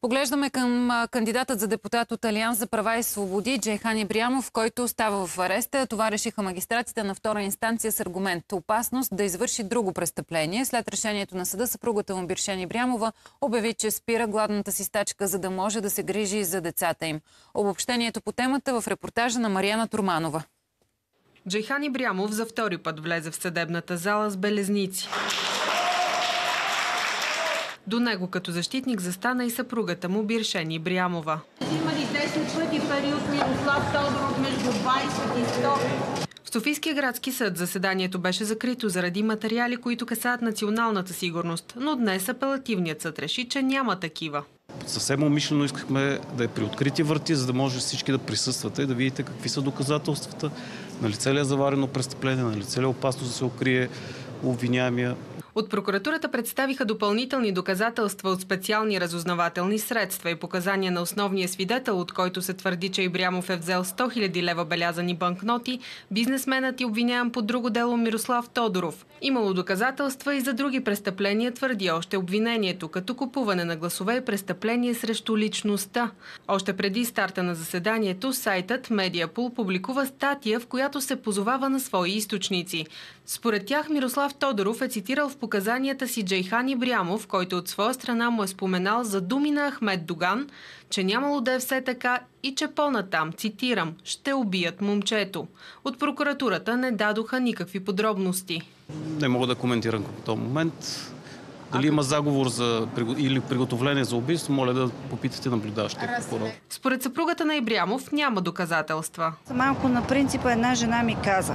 Поглеждаме към кандидатът за депутат от Алианс за права и свободи Джейхан Ибрямов, който остава в ареста. Това решиха магистратите на втора инстанция с аргумент опасност да извърши друго престъпление. След решението на съда съпругата му Биршен Ибрямова обяви, че спира гладната си стачка, за да може да се грижи за децата им. Обобщението по темата в репортажа на Марияна Турманова. Джейхан Ибрямов за втори път влезе в съдебната зала с белезници. До него като защитник застана и съпругата му Биршени Брямова. Имали 10 пъти пари от Мирослав Тодоров между 20 и 100. В Софийския градски съд заседанието беше закрито заради материали, които касаят националната сигурност, но днес апелативният съд реши, че няма такива. Съвсем умишлено искахме да е при открити врати, за да може всички да присъствате и да видите какви са доказателствата. На лице ли е заварено престъпление, на лице ли е опасност да се укрие обвиняемия. От прокуратурата представиха допълнителни доказателства от специални разузнавателни средства и показания на основния свидетел, от който се твърди, че Ибрямов е взел 100 000 лева белязани банкноти, бизнесменът и обвиняем по друго дело Мирослав Тодоров. Имало доказателства и за други престъпления, твърди още обвинението, като купуване на гласове и престъпление срещу личността. Още преди старта на заседанието, сайтът Медиапул публикува статия, в която се позовава на свои източници. Според тях Мирослав Тодоров е цитирал в показанията си Джейхан Ибрямов, който от своя страна му е споменал за думи на Ахмед Доган, че нямало да е все така и че по-натам, цитирам, ще убият момчето. От прокуратурата не дадоха никакви подробности. Не мога да коментирам към този момент. Дали има заговор за, или приготовление за убийство, моля да попитате наблюдаващия прокурор. Според съпругата на Ибрямов няма доказателства. Малко на принципа една жена ми каза.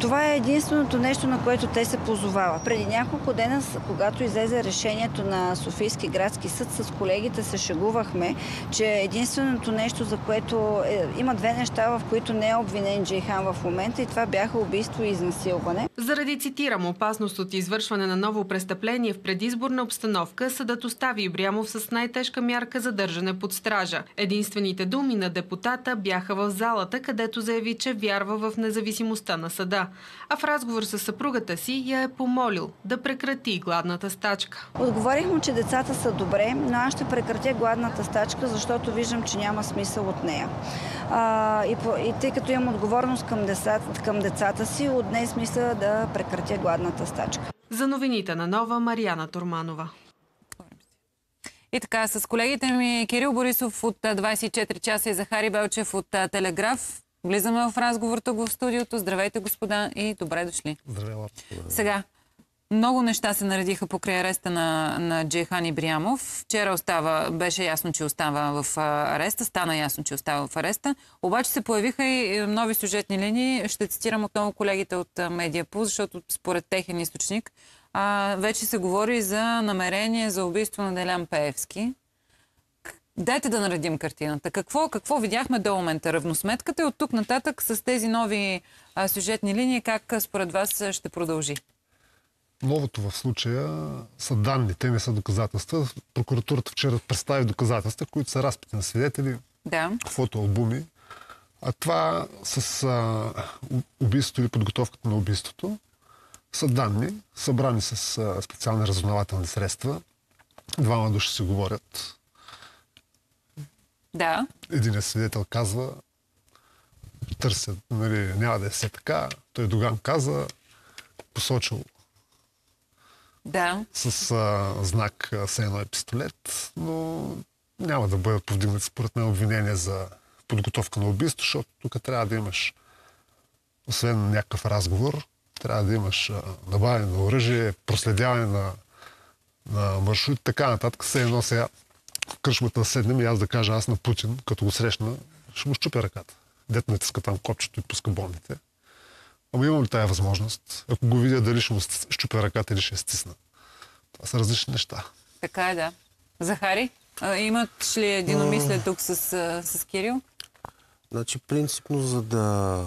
Това е единственото нещо, на което те се позовават. Преди няколко дена, когато излезе решението на Софийски градски съд, с колегите се шегувахме, че единственото нещо, за което е, има две неща, в които не е обвинен Джейхан в момента и това бяха убийство и изнасилване. Заради, цитирам, опасност от извършване на ново престъпление в предизборна обстановка, съдът остави Ибрямов с най-тежка мярка за държане под стража. Единствените думи на депутата бяха в залата, където заяви, че вярва в независимостта на съда а в разговор с съпругата си я е помолил да прекрати гладната стачка. Отговорих му, че децата са добре, но аз ще прекратя гладната стачка, защото виждам, че няма смисъл от нея. А, и, по, и тъй като имам отговорност към децата, към децата си, от днес мисля да прекратя гладната стачка. За новините на нова Марияна Турманова. И така, с колегите ми Кирил Борисов от 24 часа и Захари Белчев от Телеграф. Влизаме в разговор тук в студиото. Здравейте, господа, и добре дошли. Здравей, Сега, много неща се наредиха покрай ареста на, на Джейхан Ибриямов. Вчера остава, беше ясно, че остава в ареста, стана ясно, че остава в ареста. Обаче се появиха и нови сюжетни линии. Ще цитирам отново колегите от Медиапул, защото според техен източник а, вече се говори за намерение за убийство на Делян Пеевски. Дайте да наредим картината. Какво, какво видяхме до момента? Равносметката и от тук нататък с тези нови а, сюжетни линии, как според вас ще продължи? Новото в случая са данни, те не са доказателства. Прокуратурата вчера представи доказателства, които са разпити на свидетели, да. фотоалбуми. А това с а, убийството или подготовката на убийството са данни, събрани с а, специални разузнавателни средства. Двама души си говорят да. Един свидетел казва, търся, нали, няма да е все така. Той Доган каза, посочил да. с а, знак с едно е пистолет, но няма да бъдат повдигнати според мен обвинения за подготовка на убийство, защото тук трябва да имаш, освен някакъв разговор, трябва да имаш а, набавяне на оръжие, проследяване на, на маршрут, така нататък. Все едно сега в кръшмата да седнем и аз да кажа аз на Путин, като го срещна, ще му щупя ръката. Дет натиска там копчето и пуска бомбите. Ама имам ли тая възможност? Ако го видя, дали ще му щупя ръката или ще я стисна. Това са различни неща. Така е, да. Захари, имат ли единомислие тук с, с Кирил? Значи, принципно, за да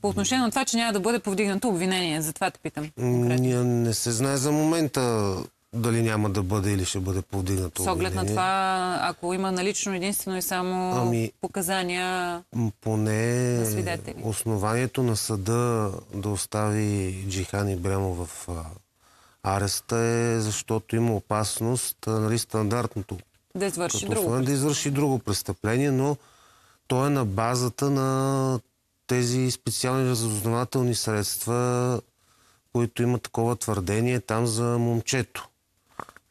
по отношение на това, че няма да бъде повдигнато обвинение, затова те питам. Конкретно. Не се знае за момента дали няма да бъде или ще бъде повдигнато. С оглед на това, ако има налично единствено и само ами, показания поне на свидетели. Основанието на съда да остави Джихан Ибремо в ареста е защото има опасност, нали, стандартното Да извърши друго. освен да извърши друго престъпление, но то е на базата на тези специални разузнавателни средства, които има такова твърдение там за момчето.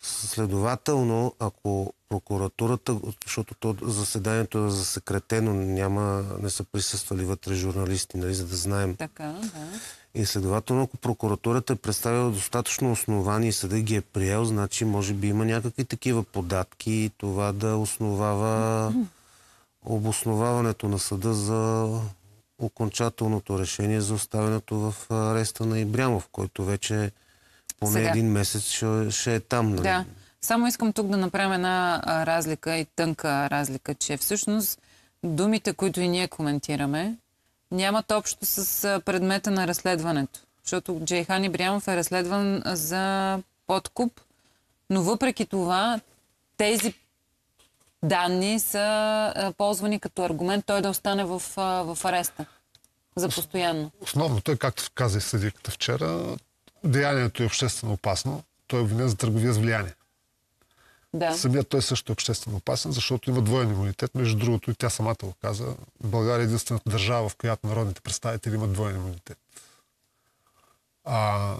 Следователно, ако прокуратурата, защото то заседанието е засекретено, няма, не са присъствали вътре журналисти, нали, за да знаем Така, да. и следователно, ако прокуратурата е представила достатъчно основание и съда ги е приел, значи може би има някакви такива податки и това да основава обосноваването на съда за окончателното решение за оставянето в ареста на Ибрямов, който вече поне Сега. един месец ще, ще е там. Нали? Да. Само искам тук да направим една а, разлика и тънка разлика, че всъщност думите, които и ние коментираме, нямат общо с а, предмета на разследването. Защото Джейхан Ибрямов е разследван за подкуп, но въпреки това тези данни са а, ползвани като аргумент той да остане в, в ареста за постоянно. Основното е, както каза и съдиката вчера, деянието е обществено опасно. Той е обвинен за търговия с влияние. Да. Самият той също е обществено опасен, защото има двоен имунитет. Между другото, и тя самата го каза. България е единствената държава, в която народните представители имат двоен имунитет. А,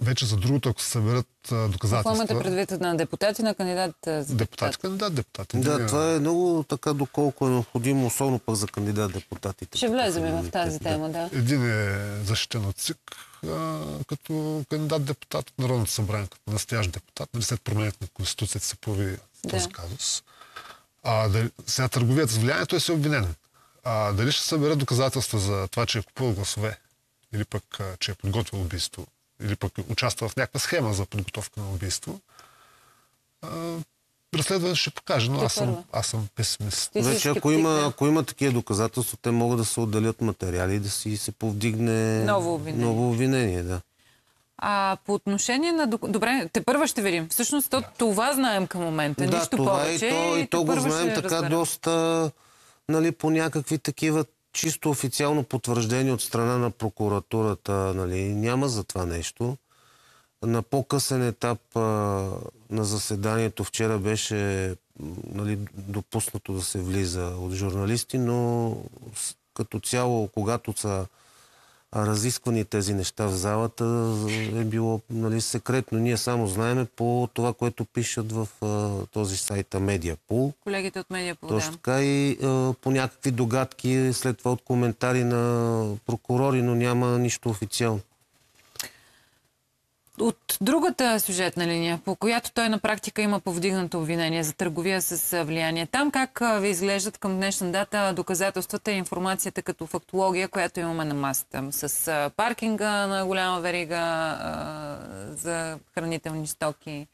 вече за другото, ако се съберат а, Какво имате доказателства... предвид на депутати, на кандидат за Депутати, кандидат, депутати. Да, Един, това е много така, доколко е необходимо, особено пък за кандидат депутатите. Ще влезем и в тази тема, да. Един е защитен от ЦИК а, като кандидат депутат от Народното събрание, като настоящ депутат. Нали след промените на Конституцията се появи този Да. казус. А, дали, сега търговията с влияние, той се е обвинен. А, дали ще събере доказателства за това, че е купувал гласове, или пък, а, че е подготвил убийство, или пък участва в някаква схема за подготовка на убийство, а, разследването ще покаже, но аз съм, аз съм песимист. Вече ако има, да. ако има такива доказателства, те могат да се отделят материали и да си се повдигне Ново обвинение. ново обвинение да. А по отношение на... Добре, те първа ще видим. Всъщност то, това знаем към момента. да, Нищо това повече. и то, и то го знаем така разберем. доста нали, по някакви такива чисто официално потвърждение от страна на прокуратурата. Нали, няма за това нещо. На по-късен етап а, на заседанието вчера беше нали, допуснато да се влиза от журналисти, но като цяло, когато са разисквани тези неща в залата, е било нали, секретно. Ние само знаеме по това, което пишат в а, този сайт Mediapool. Колегите от медиа Точно така и а, по някакви догадки след това от коментари на прокурори, но няма нищо официално. От другата сюжетна линия, по която той на практика има повдигнато обвинение за търговия с влияние. Там как ви изглеждат към днешна дата доказателствата и информацията като фактология, която имаме на масата? С паркинга на голяма верига за хранителни стоки.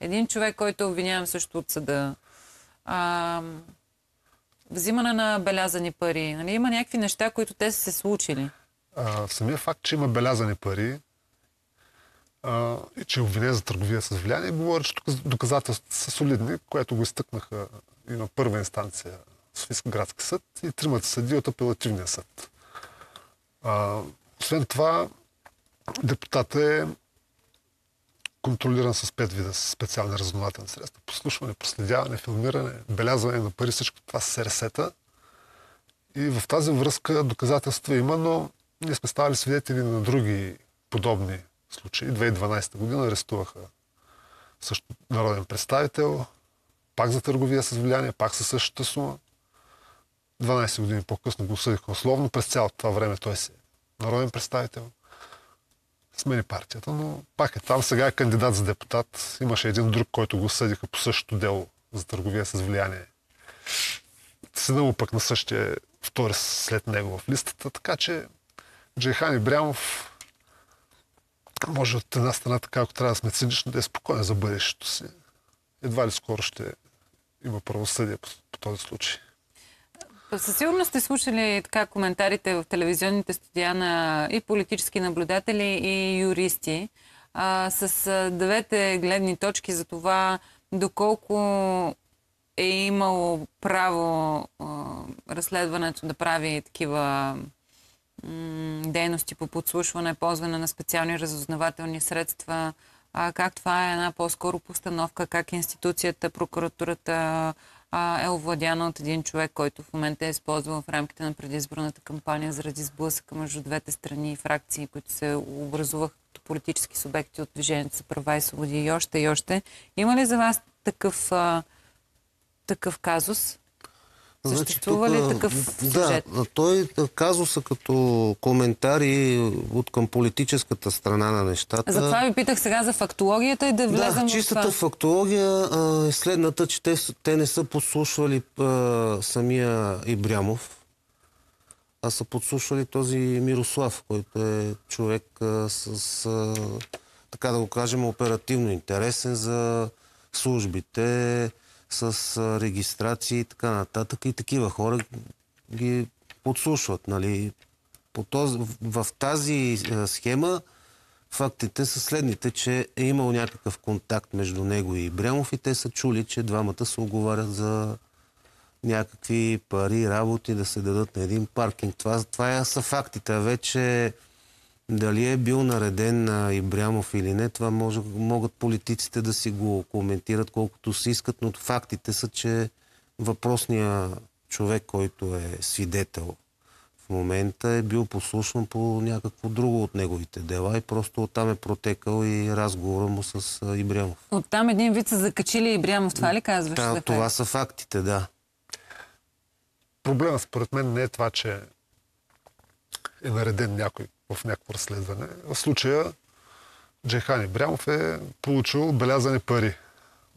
Един човек, който обвинявам също от съда. А, взимане на белязани пари. Нали? Има някакви неща, които те са се случили. А, самия факт, че има белязани пари а, и че е обвинен за търговия с влияние, говори, че доказателствата са солидни, което го изтъкнаха и на първа инстанция Софийски градски съд и тримата съди от апелативния съд. А, освен това, депутатът е контролиран с пет вида специални разузнавателни средства. Послушване, проследяване, филмиране, белязване на пари, всичко това са СРС-та. И в тази връзка доказателства има, но ние сме ставали свидетели на други подобни случаи. 2012 година арестуваха също народен представител, пак за търговия с влияние, пак със същата сума. 12 години по-късно го осъдиха условно. През цялото това време той си е народен представител. Смени партията, но пак е там. Сега е кандидат за депутат. Имаше един друг, който го осъдиха по същото дело за търговия с влияние. Сина му пък на същия втори след него в листата, така че Джейхан Ибрямов може от една страна така, ако трябва да сме цинични, да е спокоен за бъдещето си. Едва ли скоро ще има правосъдие по, по този случай. Със сигурност сте слушали така коментарите в телевизионните студия на и политически наблюдатели, и юристи а, с а, двете гледни точки за това доколко е имало право а, разследването да прави такива дейности по подслушване, ползване на специални разузнавателни средства, а, как това е една по-скоро постановка, как институцията, прокуратурата а, е овладяна от един човек, който в момента е използвал в рамките на предизборната кампания заради сблъсъка между двете страни и фракции, които се образуваха като политически субекти от Движението за права и свободи и още и още. Има ли за вас такъв, а, такъв казус? Съществува ли тук, такъв да, сюжет? той казуса като коментари от към политическата страна на нещата. Затова ви питах сега за фактологията и да влезем да, чистата в това. фактология е следната, че те, те не са подслушвали а, самия Ибрямов, а са подслушвали този Мирослав, който е човек а, с, а, така да го кажем, оперативно интересен за службите, с регистрации и така нататък. И такива хора ги подслушват. Нали? По този, в, тази схема фактите са следните, че е имал някакъв контакт между него и Брямов и те са чули, че двамата се оговарят за някакви пари, работи да се дадат на един паркинг. Това, това са фактите. Вече дали е бил нареден на Ибрямов или не, това може, могат политиците да си го коментират колкото си искат, но фактите са, че въпросният човек, който е свидетел в момента е бил послушан по някакво друго от неговите дела и просто оттам е протекал и разговора му с Ибрямов. Оттам един вид са закачили и Брямов. Това ли казваш? Та, Захари? това са фактите, да. Проблема според мен не е това, че е нареден някой в някакво разследване. В случая Джейхан Ибрямов е получил белязани пари.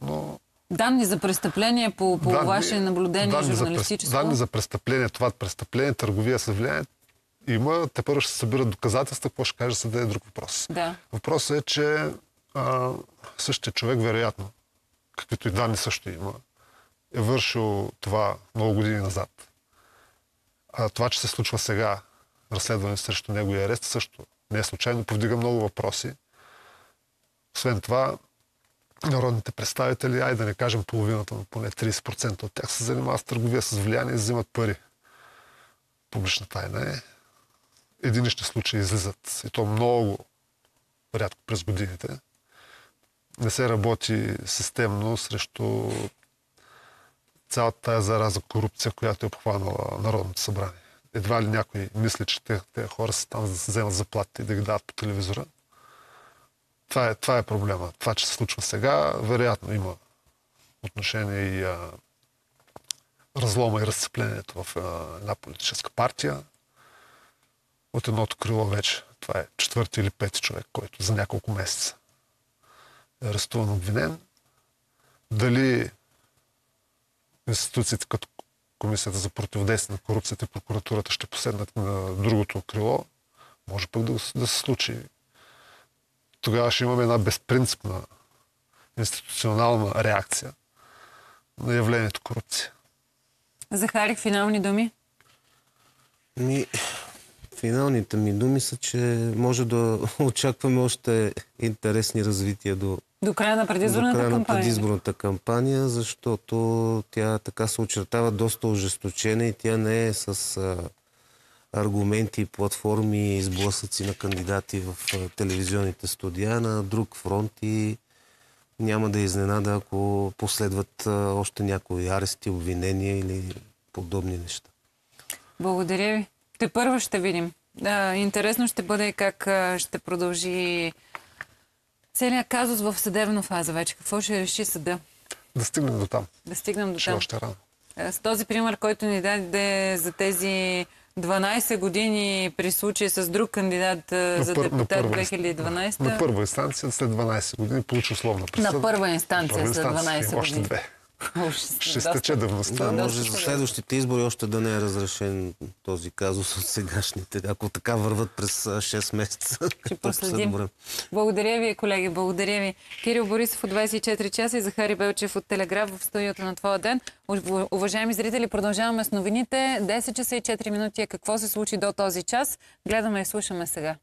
Но Данни за престъпление по, по данни- ваше наблюдение данни за журналистическо? Данни за престъпление, това престъпление, търговия с влияние, има. Те първо ще се събират доказателства, какво ще каже съда е друг въпрос. Да. Въпросът е, че а, същия човек, вероятно, каквито и данни също има, е вършил това много години назад. А това, че се случва сега, разследване срещу него и арест, също не е случайно, повдига много въпроси. Освен това, народните представители, ай да не кажем половината, но поне 30% от тях се занимават с търговия с влияние и взимат пари. Публична тайна е. Единични случаи излизат. И то много рядко през годините. Не се работи системно срещу цялата тая зараза корупция, която е обхванала Народното събрание. Едва ли някой мисли, че те, тези хора са там да се вземат заплати и да ги дават по телевизора. Това е, това е проблема. Това, че се случва сега, вероятно има отношение и а, разлома и разцеплението в а, една политическа партия. От едното крило вече, това е четвърти или пети човек, който за няколко месеца е арестуван обвинен. Дали институциите като Комисията за противодействие на корупцията и прокуратурата ще поседнат на другото крило, може пък да, да се случи. Тогава ще имаме една безпринципна институционална реакция на явлението корупция. Захари, финални думи? Ми, финалните ми думи са, че може да очакваме още интересни развития до, До края на до предизборната края на кампания. предизборната кампания, защото тя така се очертава доста ожесточена и тя не е с а, аргументи, платформи и сблъсъци на кандидати в а, телевизионните студия на друг фронт и няма да изненада, ако последват а, още някои арести, обвинения или подобни неща. Благодаря ви. Те първо ще видим. Да, интересно ще бъде как а, ще продължи целият казус в съдебна фаза вече. Какво ще реши съда? Да стигнем до там. Да стигнем до Ще е там. още рано. С този пример, който ни даде за тези 12 години при случай с друг кандидат а, за пър- депутат първа, 2012 на първа инстанция след 12 години получи условна присъда. На първа инстанция Първа след инстанция, 12 има Още години. две. Ще стече давността. Да, може за следващите избори още да не е разрешен този казус от сегашните. Ако така върват през а, 6 месеца. Ще след проследим. Благодаря ви, колеги. Благодаря ви. Кирил Борисов от 24 часа и Захари Белчев от Телеграф в студиото на Твоя ден. Ув- Уважаеми зрители, продължаваме с новините. 10 часа и 4 минути е какво се случи до този час. Гледаме и слушаме сега.